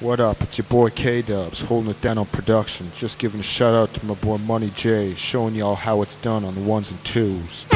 What up? It's your boy K Dubs holding it down on production. Just giving a shout out to my boy Money J, showing y'all how it's done on the ones and twos.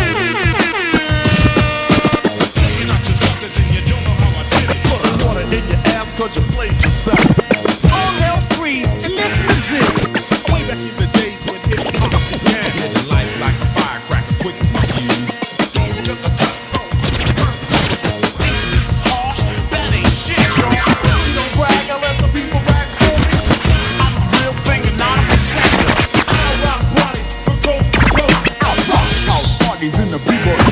Parties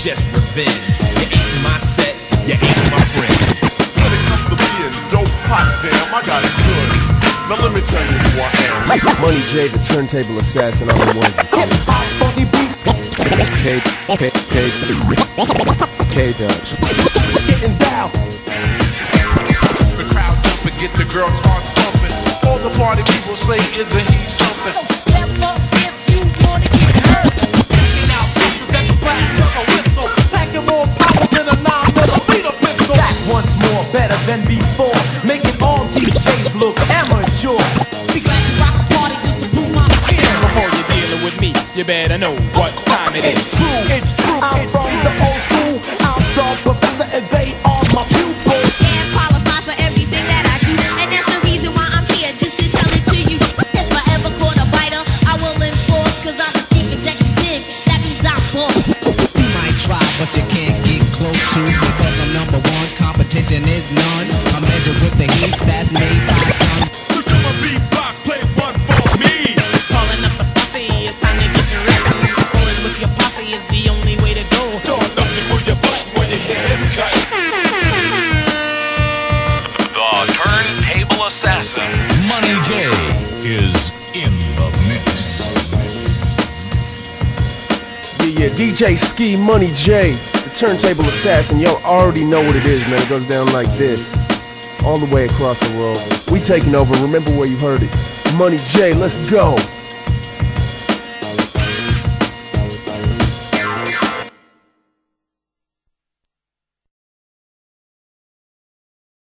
just revenge. You ain't my set, you ain't my friend. When it comes to being dope, hot damn, I got it good. Now let me tell you who I am. Money J, the turntable assassin on the ones and twos. Hot funky beats, K K K K Dubs. getting down. The crowd jumping, get the girls heart pumping. All the party people say, isn't he something? Than before. Making all DJs look amateur. Be glad to rock a party just to prove my skills. Before you're dealing with me, you better know what time it is. It's true, it's true. I'm from the old school. I'm the professor, and they are my pupils. And qualifies for everything that I do. And that's the reason why I'm here, just to tell it to you. If I ever caught a biter, I will enforce. Cause I'm the chief executive, that means I'm boss. You might try, but you can't get close to because is none. I'm measured with the heat that's made by sun. To come a beatbox, play one for me. Calling up the posse, it's time to get your ready. Rolling with your posse is the only way to go. Don't know you move your butt when you hear him. The Turntable Assassin. Money J is in the mix. Yeah, yeah, DJ Ski Money J, turntable assassin. y'all already know what it is, man. It goes down like this. All the way across the world. We taking over. Remember where you heard it. Money J, let's go.